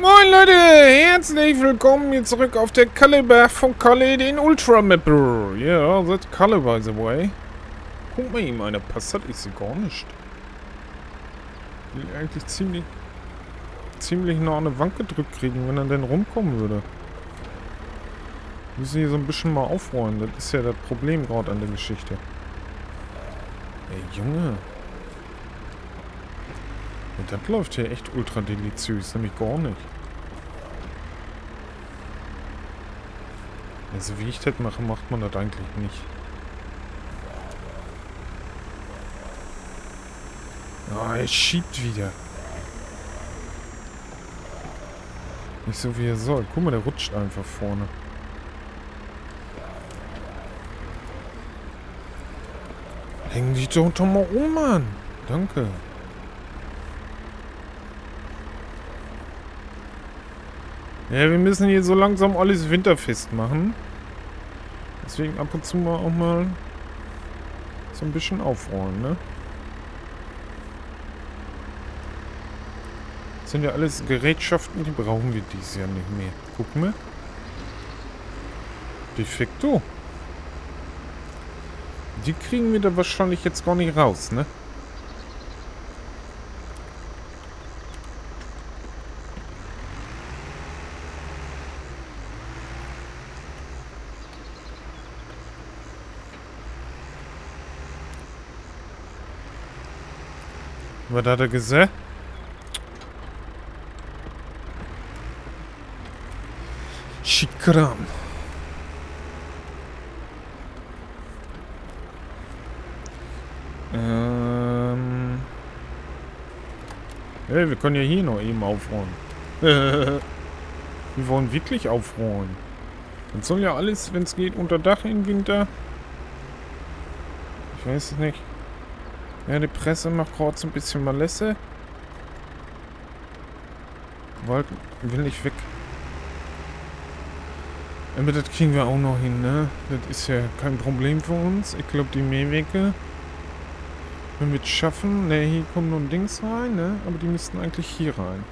Moin Leute, herzlich willkommen hier zurück auf der Caliber von Kalle, den Ultra Mapper. Yeah, that's Kalle by the way. Guck mal ihm einer, passt das ist sie gar nicht. Will eigentlich ziemlich, ziemlich nah an eine Wand gedrückt kriegen, wenn er denn rumkommen würde. Müssen hier so ein bisschen mal aufräumen, das ist ja das Problem gerade an der Geschichte. Ey, Junge. Ja, das läuft hier echt ultra deliziös, nämlich gar nicht. Also wie ich das mache, macht man das eigentlich nicht. Ah, er schiebt wieder. Nicht so wie er soll. Guck mal, der rutscht einfach vorne. Hängen die doch, doch mal um, Mann. Danke. Ja, wir müssen hier so langsam alles winterfest machen. Deswegen ab und zu mal auch mal so ein bisschen aufräumen, ne? Das sind ja alles Gerätschaften, die brauchen wir dieses Jahr nicht mehr. Guck mal. Defekto. Die kriegen wir da wahrscheinlich jetzt gar nicht raus, ne? Was hat er gesagt? Schikram. Ähm. Hey, wir können ja hier noch eben aufräumen. wir wollen wirklich aufräumen. Das soll ja alles, wenn es geht, unter Dach im Winter. Ich weiß es nicht. Ja, die Presse macht so ein bisschen Malesse. Wollt, will ich weg. Aber das kriegen wir auch noch hin, ne? Das ist ja kein Problem für uns. Ich glaube, die Mähwege, wenn wir es schaffen, ne, hier kommen nur Dings rein, ne? Aber die müssten eigentlich hier rein.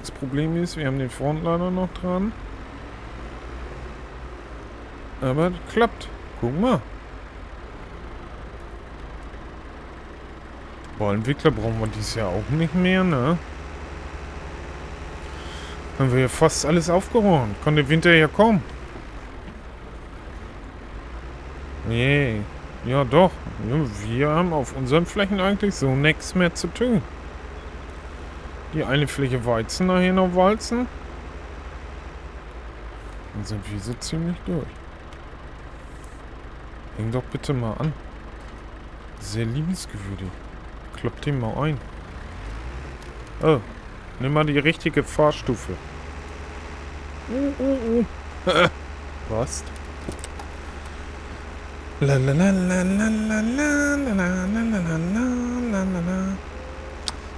Das Problem ist, wir haben den Frontlader noch dran. Aber das klappt. Guck mal. Boah, brauchen wir dieses Jahr auch nicht mehr, ne? Haben wir ja fast alles aufgeräumt. Kann der Winter ja kommen. Nee. Ja, doch. wir haben auf unseren Flächen eigentlich so nichts mehr zu tun. Die eine Fläche Weizen nachher noch walzen. Dann sind wir so ziemlich durch. Häng doch bitte mal an. Sehr liebensgewürdig. Kloppt ihn mal ein. Oh, nimm mal die richtige Fahrstufe. Uh, uh, uh. Was? Ich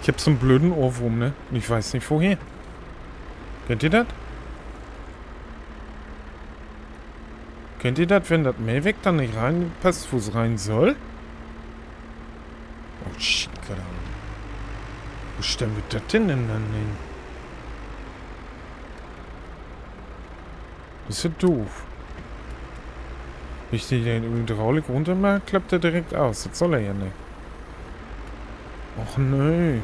hab so einen blöden Ohrwurm, ne? Ich weiß nicht woher. Kennt ihr das? Kennt ihr das, wenn das Mehlweg dann nicht reinpasst, wo es rein soll? Oh, shit. Wo stellen wir das denn dann hin? Das ist ja doof. Wenn ich die Hydraulik runtermache, klappt er direkt aus. Das soll er ja nicht. Och nö.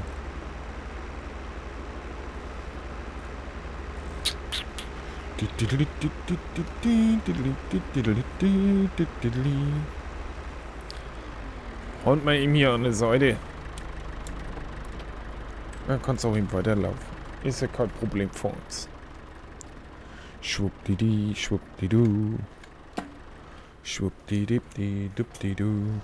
Und mal ihm hier der Seite. Dann kannst du auch ihm weiterlaufen. Ist ja kein Problem für uns. Schwuppdidi, schwuppdidu. Schwuppdidibdi, dubdidu.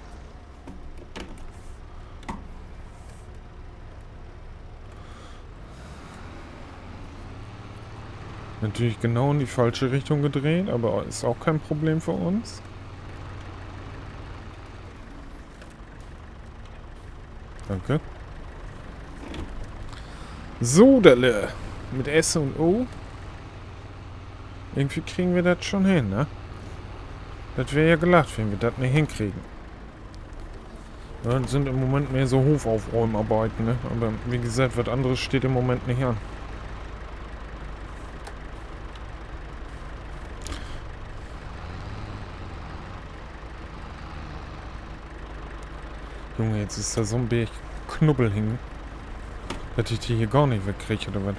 Natürlich genau in die falsche Richtung gedreht, aber ist auch kein Problem für uns. Danke. So, Delle. Mit S und O. Irgendwie kriegen wir das schon hin, ne? Das wäre ja gelacht, wenn wir das nicht hinkriegen. Ja, das sind im Moment mehr so Hofaufräumarbeiten, ne? Aber wie gesagt, was anderes steht im Moment nicht an. Junge, jetzt ist da so ein Berg Knubbel hängen. Dass ich die hier gar nicht wegkriege, oder was?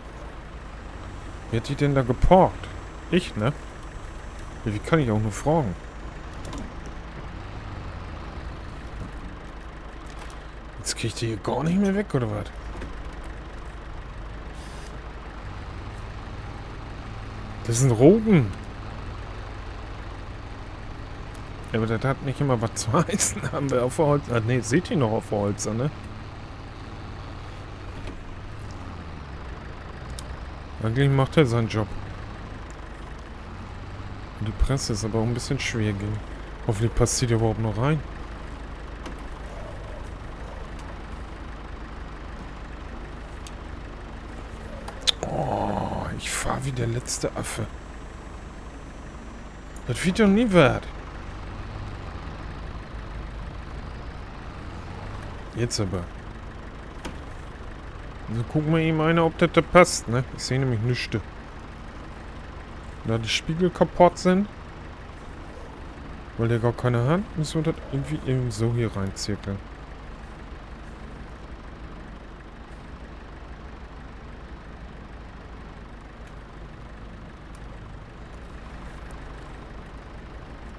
Wer hat die denn da geparkt? Ich, ne? Wie kann ich auch nur fragen? Jetzt kriege ich die hier gar nicht mehr weg, oder was? Das sind Rogen. Ja, aber das hat nicht immer was zu heißen. Haben wir auf Holz... Ah, ne, seht ihr noch auf der Holzer, ne? Eigentlich macht er seinen Job. Die Presse ist aber auch ein bisschen schwer gegen. Hoffentlich passt sie überhaupt noch rein. Oh, ich fahre wie der letzte Affe. Das wird doch nie wert. Jetzt aber. Also gucken wir ihm einer, ob das da passt, ne? Ich sehe nämlich nichts. Da die Spiegel kaputt sind. Weil der gar keine hat, müssen wir das irgendwie eben so hier reinzirkeln.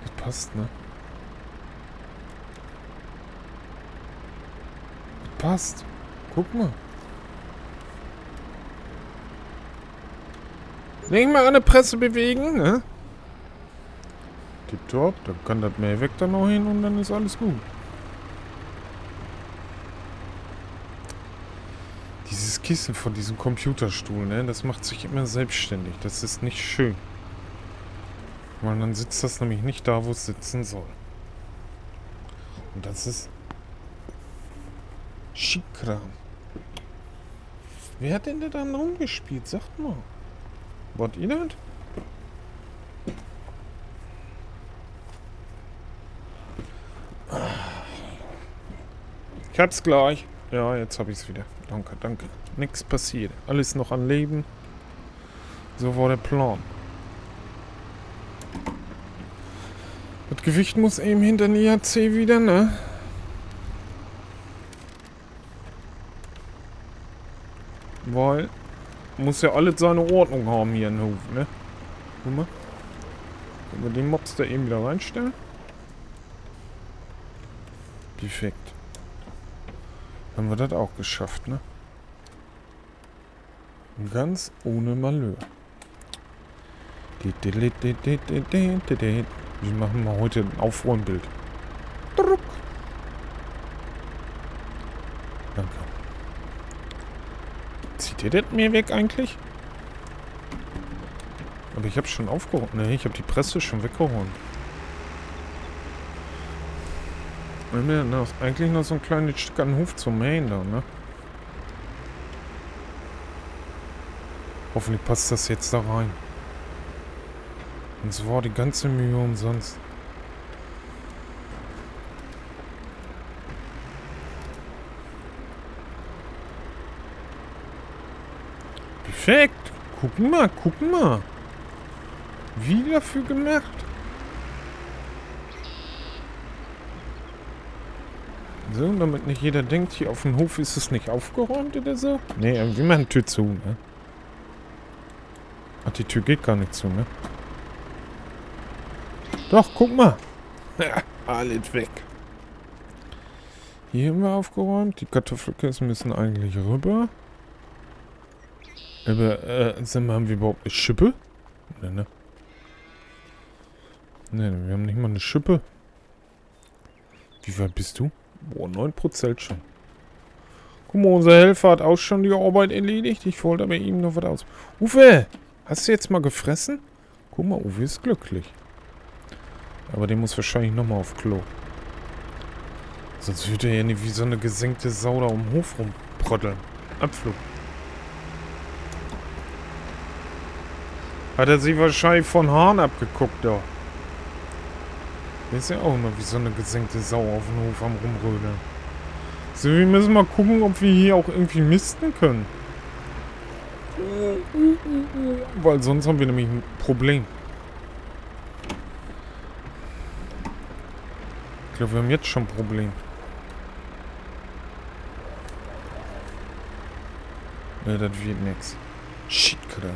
Das passt, ne? Passt. Guck mal. Nicht mal eine Presse bewegen, ne? Tipptopp, dann kann das mehr weg dann noch hin und dann ist alles gut. Dieses Kissen von diesem Computerstuhl, ne? Das macht sich immer selbstständig. Das ist nicht schön. Weil dann sitzt das nämlich nicht da, wo es sitzen soll. Und das ist... Schickkram. Wer hat denn da dann rumgespielt? Sagt mal. Wart ihr das? Ich hab's gleich. Ja, jetzt hab ich's wieder. Danke, danke. Nichts passiert. Alles noch an Leben. So war der Plan. Das Gewicht muss eben hinter den IAC wieder, ne? Weil muss ja alles seine Ordnung haben hier in Hof, ne? Guck mal. Können wir den da eben wieder reinstellen? Perfekt. Haben wir das auch geschafft, ne? Ganz ohne Malheur. Wir machen mal heute ein Aufräumbild. Danke. Zieht ihr das mir weg eigentlich? Aber ich habe schon aufgeräumt. Ne, ich habe die Presse schon noch, eigentlich noch so ein kleines Stück an Hof zum Mähen da, ne? Hoffentlich passt das jetzt da rein. Sonst war die ganze Mühe umsonst. Perfekt. Gucken mal, gucken mal. Wie dafür gemacht. So, damit nicht jeder denkt, hier auf dem Hof ist es nicht aufgeräumt oder so. Nee, irgendwie machen Tür zu, ne? Ach, die Tür geht gar nicht zu, ne? Doch, guck mal. Alles weg. Hier haben wir aufgeräumt. Die Kartoffelkissen müssen eigentlich rüber. Aber, äh, sag mal, haben wir überhaupt eine Schippe? Ne, ne? Ne, wir haben nicht mal eine Schippe. Wie weit bist du? Boah, 9% schon. Guck mal, unser Helfer hat auch schon die Arbeit erledigt. Ich wollte aber ihm noch was aus. Uwe, hast du jetzt mal gefressen? Guck mal, Uwe ist glücklich. Aber der muss wahrscheinlich nochmal auf Klo. Sonst würde er ja nicht wie so eine gesenkte Sau da um den Hof rumprotteln. Abflug. Hat er sich wahrscheinlich von Hahn abgeguckt, da. Der ist ja auch immer wie so eine gesenkte Sau auf dem Hof am Rumrödeln. So, wir müssen mal gucken, ob wir hier auch irgendwie misten können. Weil sonst haben wir nämlich ein Problem. Ich glaube, wir haben jetzt schon ein Problem. Ne, das wird nix. Shit, klar.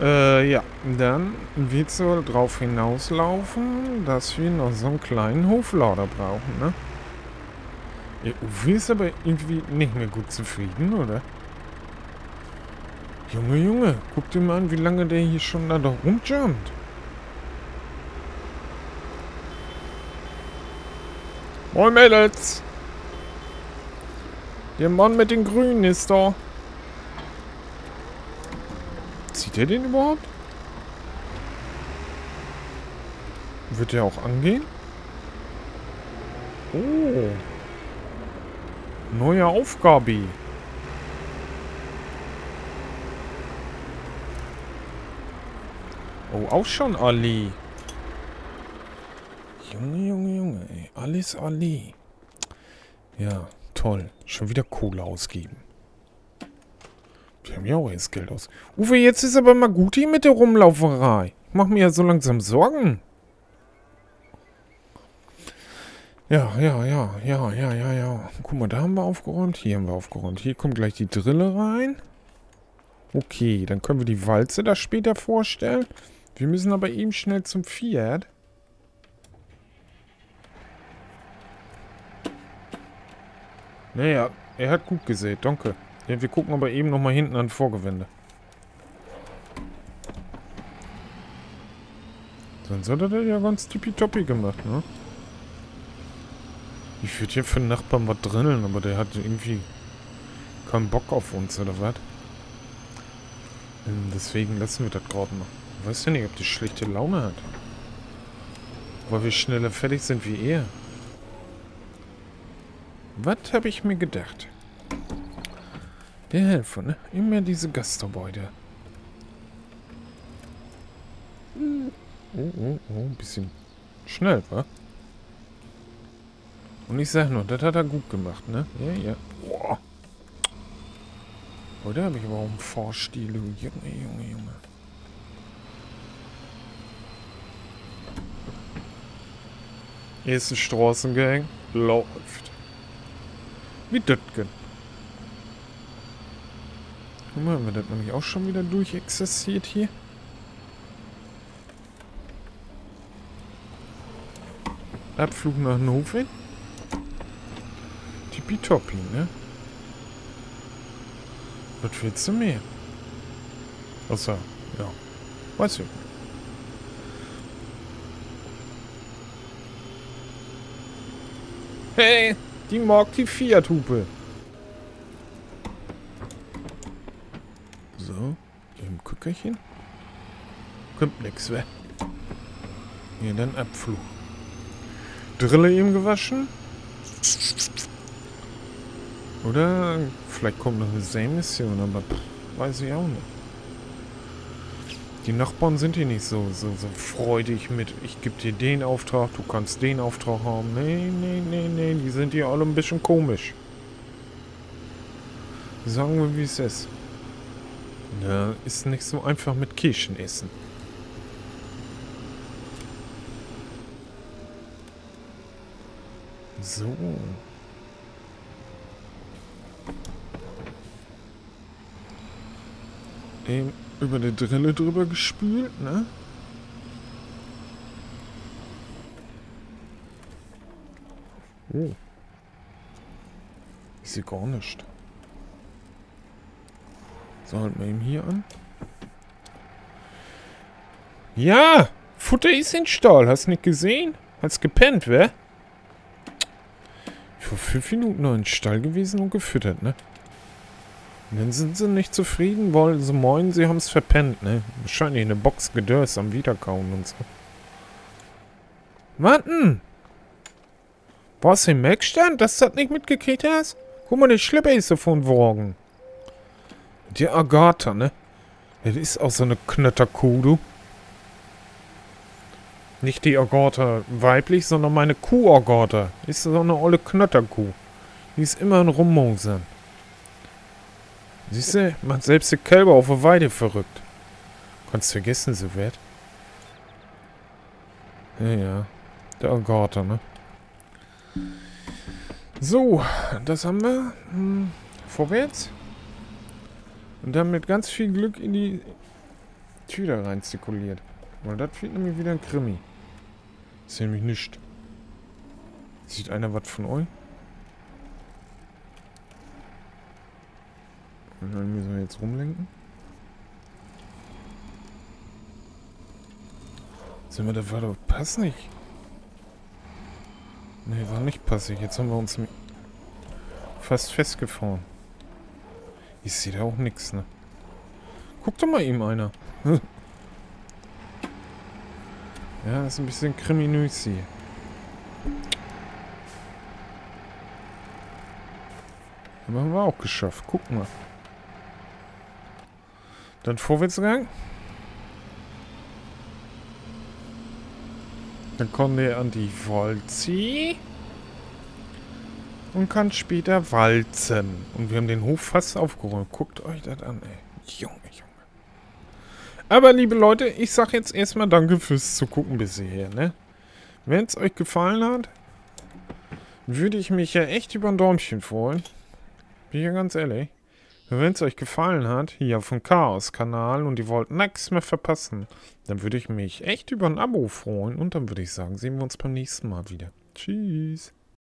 Äh, ja. Dann wird es wohl drauf hinauslaufen, dass wir noch so einen kleinen Hoflader brauchen, ne? Ja, Uwe ist aber irgendwie nicht mehr gut zufrieden, oder? Junge, Junge, guck dir mal an, wie lange der hier schon da doch rumjumpt. Moin Mädels! Der Mann mit den Grünen ist da. Sieht er den überhaupt? Wird der auch angehen? Oh. Neue Aufgabe. Oh, auch schon Ali. Junge, Junge, Junge, ey. Alles Ali. Ja, toll. Schon wieder Kohle ausgeben. Die haben ja auch erst Geld aus. Uwe, jetzt ist aber mal gut hier mit der Rumlauferei. Ich mach mir ja so langsam Sorgen. Ja, ja, ja, ja, ja, ja, ja. Guck mal, da haben wir aufgeräumt. Hier haben wir aufgeräumt. Hier kommt gleich die Drille rein. Okay, dann können wir die Walze da später vorstellen. Wir müssen aber eben schnell zum Fiat. Naja, er hat gut gesehen, danke. Ja, wir gucken aber eben nochmal hinten an Vorgewände. Sonst hat er das ja ganz tippitoppi gemacht, ne? Ich würde hier für den Nachbarn was drinnen, aber der hat irgendwie keinen Bock auf uns, oder was? Ähm, deswegen lassen wir das gerade noch. Ich weiß ja nicht, ob die schlechte Laune hat. Weil wir schneller fertig sind wie er. Was habe ich mir gedacht? Der Helfer, ne? Immer diese Gastarbeiter. Oh, oh, oh, ein bisschen schnell, wa? Und ich sag nur, das hat er gut gemacht, ne? Ja, ja. Boah. Heute habe ich aber auch einen Vorstil, Junge, Junge, Junge. Erste Straßengang läuft. Wie Döttgen. Guck mal, haben wir das nämlich auch schon wieder durchexerziert hier? Abflug nach Hannover. Tippitoppi, ne? Was willst du mehr? Achso, ja. Weiß ich nicht. Hey, die mag die Fiat-Hupe. So, im Kückerchen. Kommt nix, weg. Hier, dann Abflug. Drille ihm gewaschen. Oder vielleicht kommt noch eine Sämission, aber pff, weiß ich auch nicht. Die Nachbarn sind hier nicht so, so, so freudig mit, ich gebe dir den Auftrag, du kannst den Auftrag haben. Nee, nee, nee, nee, die sind hier alle ein bisschen komisch. Sagen wir, wie es ist. Ja, ist nicht so einfach mit Kirschen essen. So. Eben über die Drille drüber gespült, ne? Oh. Ich sehe gar nicht. So, halten wir ihn hier an. Ja! Futter ist in Stall. Hast du nicht gesehen? Hast gepennt, wer? Vor fünf Minuten noch in Stall gewesen und gefüttert, ne? Dann sind sie nicht zufrieden, weil sie meinen, sie haben es verpennt, ne? Wahrscheinlich eine Box Gedörs am Wiederkauen und so. Warten! Was im Mac-Stand? Dass du das nicht mitgekriegt hast? Guck mal, der Schlepper ist davon Wagen. Der Agatha, ne? Das ist auch so eine Knötterkuh, du. Nicht die Orgorte weiblich, sondern meine Kuh-Orgorte. Ist so eine olle Knötterkuh. Die ist immer ein Rummungsen. Siehst du, macht selbst die Kälber auf der Weide verrückt. Kannst vergessen, sie wird. Ja, ja. Der Orgorte, ne? So, das haben wir. Hm, vorwärts. Und dann mit ganz viel Glück in die Tür rein zirkuliert. Weil das wird nämlich wieder ein Krimi. ist nämlich nichts. Sieht einer was von euch? Und dann müssen wir jetzt rumlenken. Sind wir da war doch passt nicht. Ne, war nicht passig. Jetzt haben wir uns fast festgefahren. Ich sehe da auch nichts, ne? Guck doch mal ihm einer. ja, ist ein bisschen kriminös hier. Aber haben wir auch geschafft. Guck mal. Dann Vorwärtsgang. Dann kommen wir an die Volzi. Und kann später walzen. Und wir haben den Hof fast aufgeräumt. Guckt euch das an, ey. Junge, Junge. Aber liebe Leute, ich sag jetzt erstmal danke fürs Zugucken bis hierher, ne? Wenn es euch gefallen hat, würde ich mich ja echt über ein Däumchen freuen. Bin ich ja ganz ehrlich. Wenn es euch gefallen hat, hier vom Chaos-Kanal und ihr wollt nichts mehr verpassen, dann würde ich mich echt über ein Abo freuen und dann würde ich sagen, sehen wir uns beim nächsten Mal wieder. Tschüss.